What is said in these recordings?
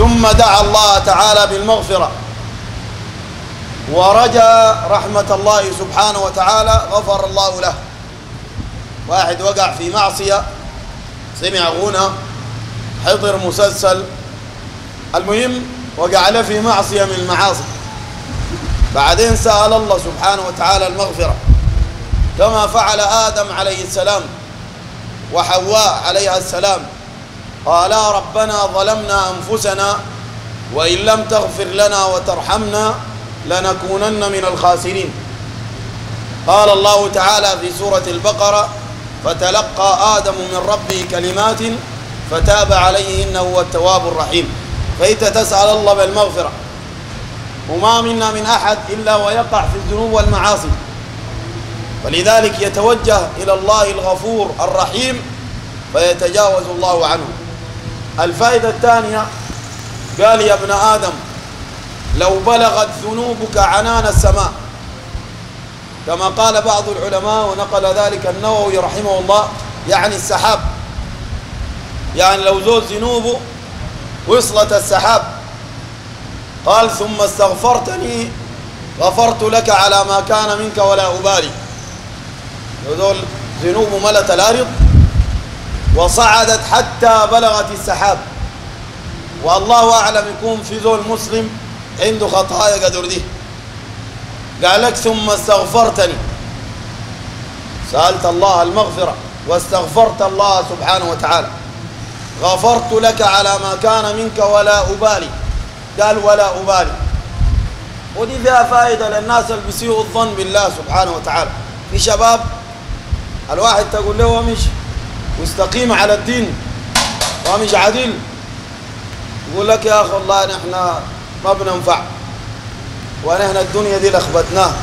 ثم دعا الله تعالى بالمغفرة. ورجى رحمة الله سبحانه وتعالى غفر الله له. واحد وقع في معصية سمع غنى حضر مسلسل. المهم وقع له في معصية من المعاصي. بعدين سأل الله سبحانه وتعالى المغفرة. كما فعل آدم عليه السلام وحواء عليها السلام. قالا ربنا ظلمنا أنفسنا وإن لم تغفر لنا وترحمنا لنكونن من الخاسرين. قال الله تعالى في سورة البقرة فتلقى آدم من ربه كلمات فتاب عليه إنه هو التواب الرحيم. فأنت تسأل الله بالمغفرة وما منا من أحد إلا ويقع في الذنوب والمعاصي. ولذلك يتوجه إلى الله الغفور الرحيم فيتجاوز الله عنه. الفائدة الثانية قال يا ابن آدم لو بلغت ذنوبك عنان السماء. كما قال بعض العلماء ونقل ذلك النووي رحمه الله يعني السحاب. يعني لو زود ذنوبه وصلت السحاب. قال ثم استغفرتني غفرت لك على ما كان منك ولا أبالي. لو ذول ذنوبه ملت الأرض وصعدت حتى بلغت السحاب. والله أعلم يكون في ذول مسلم عنده خطايا قدر دي. قال لك ثم استغفرتني. سألت الله المغفرة واستغفرت الله سبحانه وتعالى. غفرت لك على ما كان منك ولا أبالي. قال ولا أبالي. ودي فيها فائدة للناس اللي بيسيئوا الظن بالله سبحانه وتعالى. في شباب الواحد تقول له مش واستقيم على الدين. ومش عدل يقول لك يا أخي والله نحن ما بننفع. ونحن الدنيا دي لخبتناها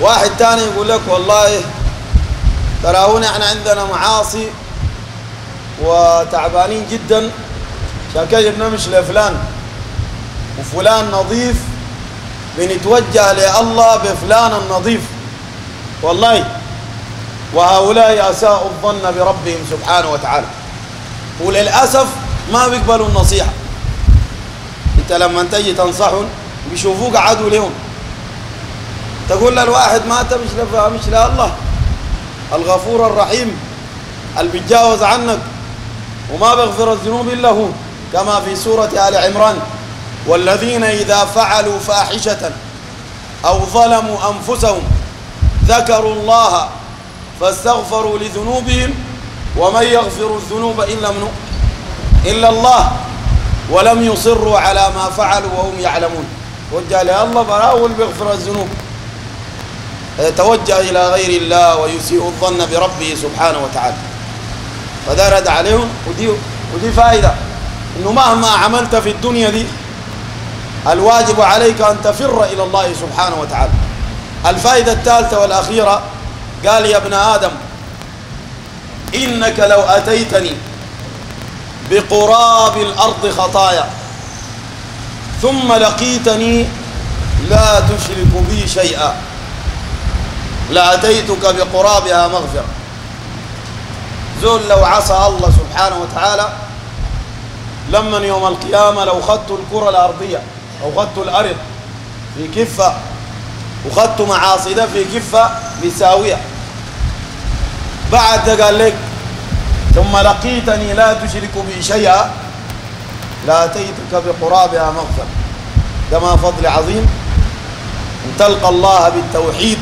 واحد تاني يقول لك والله تراونا إحنا عندنا معاصي وتعبانين جدا. عشان كده جبنا مش لفلان. وفلان نظيف بنتوجه لله بفلان النظيف. والله وهؤلاء أساءوا الظن بربهم سبحانه وتعالى. وللأسف ما بيقبلوا النصيحة. أنت لما تجي تنصحهم بيشوفوك عدو لهم. تقول للواحد ما أنت مش مش الله. الغفور الرحيم. اللي بيتجاوز عنك؟ وما بيغفر الذنوب إلا هو. كما في سورة آل عمران. والذين إذا فعلوا فاحشة أو ظلموا أنفسهم ذكروا الله فاستغفروا لذنوبهم ومن يغفر الذنوب إلا منه إلا الله ولم يصروا على ما فعلوا وهم يعلمون. وجه الله فراول بيغفر الذنوب يتوجه إلى غير الله ويسيء الظن بربه سبحانه وتعالى. فده رد عليهم. ودي, ودي فائدة. إنه مهما عملت في الدنيا دي الواجب عليك أن تفر إلى الله سبحانه وتعالى. الفائدة الثالثة والأخيرة قال يا ابن آدم إنك لو أتيتني بقراب الأرض خطايا ثم لقيتني لا تشرك بي شيئا لأتيتك بقرابها مغفرة. زول لو عصى الله سبحانه وتعالى لما يوم القيامة لو خدت الكرة الأرضية أو خدت الأرض في كفة وخدت معاصي ده في كفة مساوية. بعد قال لك ثم لقيتني لا تشرك بي شيئا لاتيتك بقرابها مغفرة كما فضل عظيم. إن تلقى الله بالتوحيد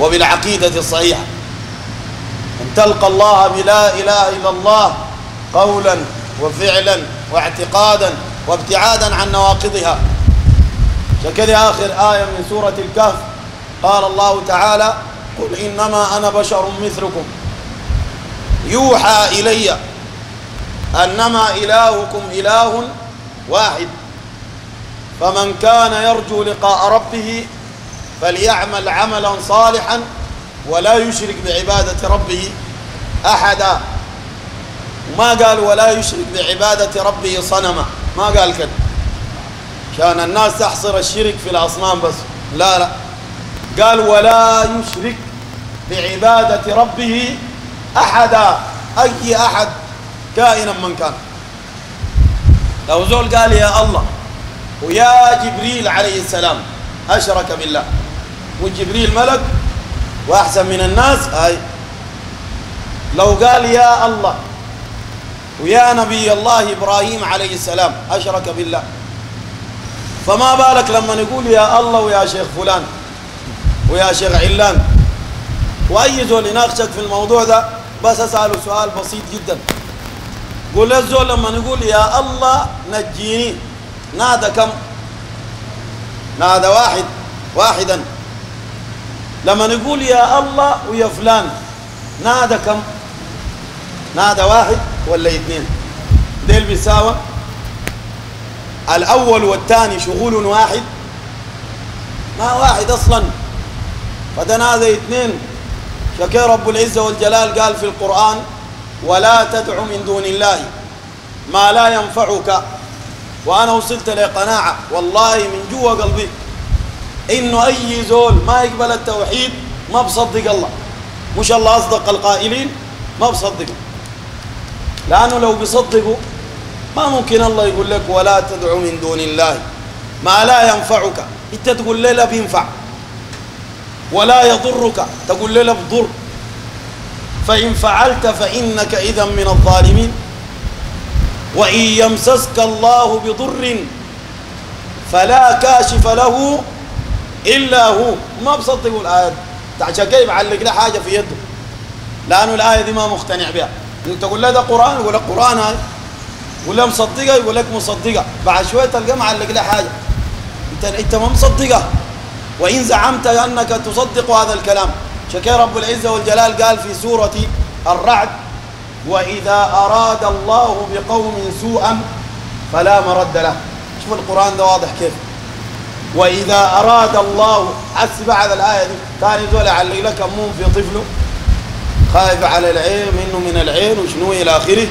وبالعقيدة الصحيحة. إن تلقى الله بلا إله إلا الله قولا وفعلا واعتقادا وابتعادا عن نواقضها. فكذا آخر آية من سورة الكهف. قال الله تعالى قل إنما أنا بشر مثلكم. يوحى إلي أنما إلهكم إله واحد. فمن كان يرجو لقاء ربه فليعمل عملا صالحا ولا يشرك بعبادة ربه أحدا. ما قال ولا يشرك بعبادة ربه صنما؟ ما قال كده. كان الناس تحصر الشرك في الأصنام بس. لا لا. قال ولا يشرك بعبادة ربه أحدا أي أحد كائنا من كان. لو زول قال يا الله ويا جبريل عليه السلام أشرك بالله وجبريل ملك وأحسن من الناس أي لو قال يا الله ويا نبي الله إبراهيم عليه السلام أشرك بالله فما بالك لما نقول يا الله ويا شيخ فلان ويا شيخ علان؟ وأي زول يناقشك في الموضوع ده؟ بس أسأله سؤال بسيط جدا. قول للزول لما نقول يا الله نجيني. نادى كم؟ نادى واحد. واحدا. لما نقول يا الله ويا فلان نادى كم؟ نادى واحد ولا اثنين؟ ديل بيساوى. الأول والثاني شغول واحد. ما واحد أصلا. فتنادى اثنين. شكي رب العزة والجلال قال في القرآن ولا تدع من دون الله ما لا ينفعك. وأنا وصلت لقناعة والله من جوا قلبي إنه أي زول ما يقبل التوحيد ما بصدق الله. مش الله أصدق القائلين ما بصدق. لأنه لو بيصدقوا ما ممكن الله يقول لك ولا تدعو من دون الله ما لا ينفعك. إنت تقول لي لا بينفع. ولا يضرك. تقول لي لا بضر. فإن فعلت فإنك إذا من الظالمين. وإن يمسسك الله بضر فلا كاشف له إلا هو. ما بصدقوا الآية عشان كيف يعلق له حاجة في يده؟ لأنه الآية دي ما مقتنع بها. انت تقول له ده قرآن يقول لك قرآن هاي. يقول له مصدقة يقول لك مصدقة. بعد شوية تلقى معلق له حاجة. انت أنت ما مصدقة. وإن زعمت أنك تصدق هذا الكلام. شكي رب العزة والجلال قال في سورة الرعد وإذا أراد الله بقوم سوءا فلا مرد له. شوف القرآن ده واضح كيف. وإذا أراد الله حس بعد الآية دي ثاني زول يعلق لك أمون في طفله خايف على العين منه من العين وشنو إلى آخره.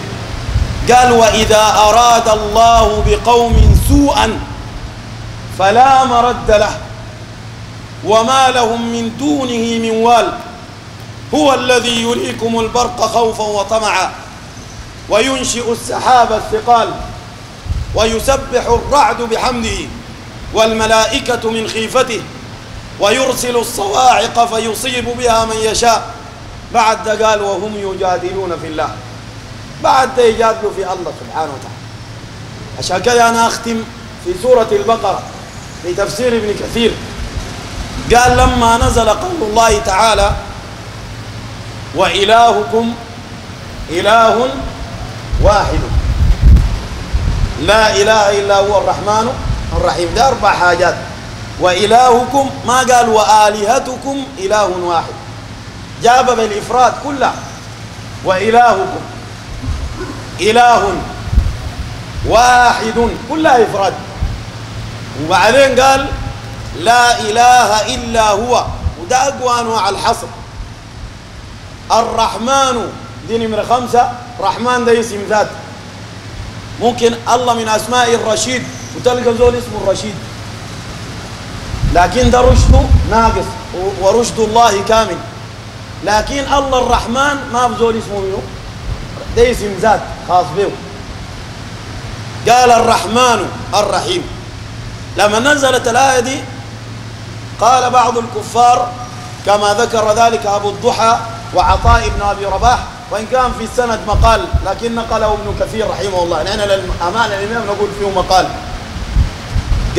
قال وإذا أراد الله بقوم سوءا فلا مرد له. وما لهم من دونه من وال. هو الذي يريكم البرق خوفا وطمعا وينشئ السحاب الثقال ويسبح الرعد بحمده والملائكة من خيفته ويرسل الصواعق فيصيب بها من يشاء. بعد قال وهم يجادلون في الله. بعد يجادلوا في الله سبحانه وتعالى. عشان كذا أنا أختم في سورة البقرة في تفسير ابن كثير. قال لما نزل قول الله تعالى وإلهكم إله واحد. لا إله إلا هو الرحمن الرحيم. ده أربع حاجات. وإلهكم ما قال وآلهتكم إله واحد. جاب بالإفراد كله وإلهكم إله واحد. كلها إفراد. وبعدين قال لا إله إلا هو. وده أقوى أنواع الحصر. الرحمن دي نمرة خمسة رحمن ده اسم ذات. ممكن الله من أسماء الرشيد وتلقى زول اسمه الرشيد. لكن ده رشده ناقص ورشد الله كامل. لكن الله الرحمن ما بزول اسمه منه. ده اسم ذات خاص به. قال الرحمن الرحيم. لما نزلت الآية دي قال بعض الكفار كما ذكر ذلك أبو الضحى وعطاء بن أبي رباح وإن كان في السند مقال لكن نقله ابن كثير رحمه الله. نحن للأمانة الإمام نقول فيه مقال.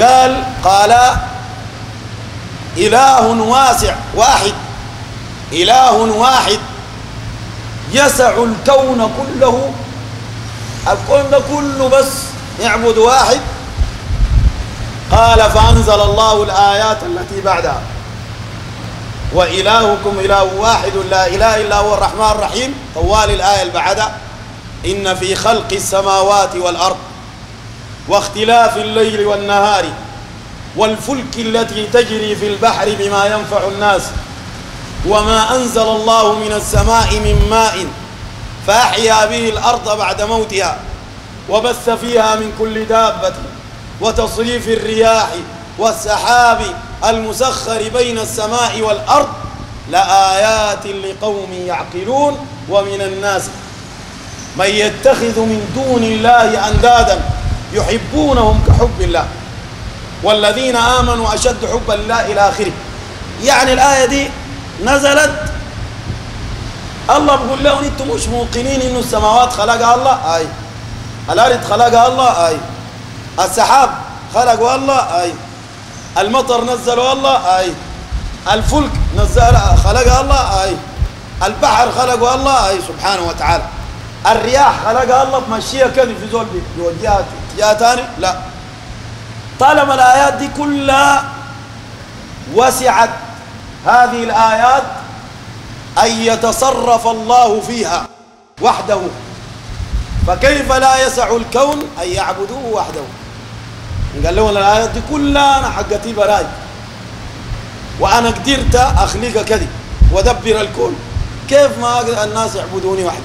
قال قال إله واسع واحد. إله واحد. يسع الكون كله. الكون ده كله بس يعبد واحد. قال فأنزل الله الآيات التي بعدها. وإلهكم إله واحد لا إله إلا هو الرحمن الرحيم. طوال الآية اللي بعدها. إن في خلق السماوات والأرض واختلاف الليل والنهار والفلك التي تجري في البحر بما ينفع الناس وما أنزل الله من السماء من ماء فأحيا به الأرض بعد موتها وبث فيها من كل دابة وتصريف الرياح والسحاب المسخر بين السماء والأرض لآيات لقوم يعقلون ومن الناس من يتخذ من دون الله أندادا يحبونهم كحب الله والذين آمنوا أشد حبا لله إلى آخره. يعني الآية دي نزلت. الله بيقول لهم إنتم مش موقنين إنه السماوات خلقها الله؟ أي. الأرض خلقها الله؟ أي. السحاب خلقه الله أي. المطر نزله الله أي. الفلك نزل خلقها الله أي. البحر خلقه الله أي سبحانه وتعالى. الرياح خلقها الله بمشيها كده في زول بيوجهها اتجاه ثاني لا. طالما الآيات دي كلها وسعت هذه الآيات أن يتصرف الله فيها وحده. فكيف لا يسع الكون أن يعبدوه وحده؟ قال لهم الآيات دي كلها أنا حقتي براي. وأنا قدرت اخلق كذي وأدبر الكون. كيف ما الناس يعبدوني وحدي؟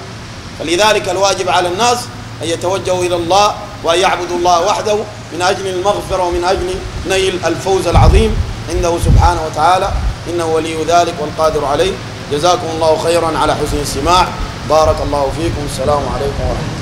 فلذلك الواجب على الناس أن يتوجهوا إلى الله وأن يعبدوا الله وحده من أجل المغفرة ومن أجل نيل الفوز العظيم عنده سبحانه وتعالى. إنه ولي ذلك والقادر عليه. جزاكم الله خيرا على حسن الاستماع. بارك الله فيكم. السلام عليكم ورحمة الله.